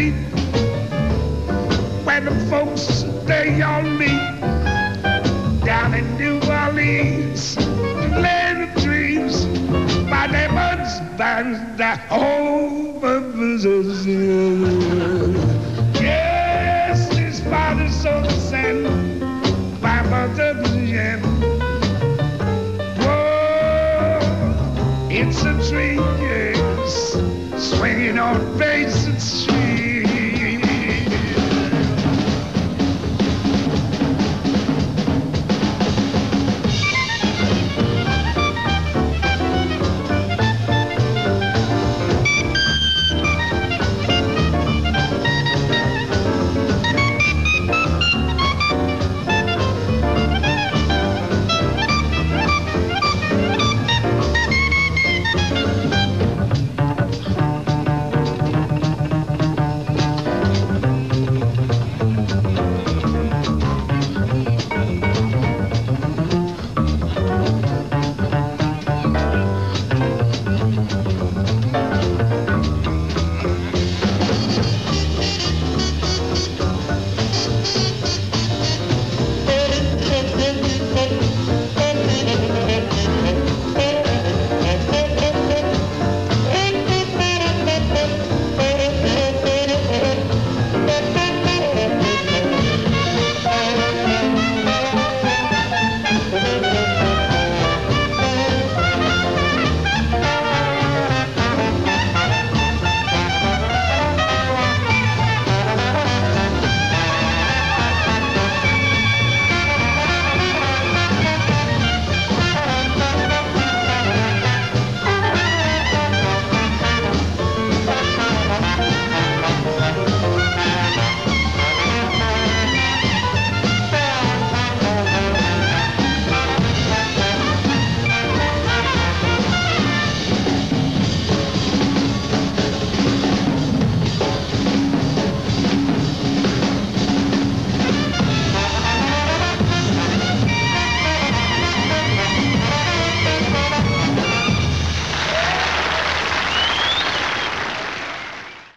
Street where the folks they all meet down in New Orleans, land of dreams. My neighbors bands that over Yes, his father sold the sand by mother Jen. Whoa, it's a dream, yes, swinging on Basin Street.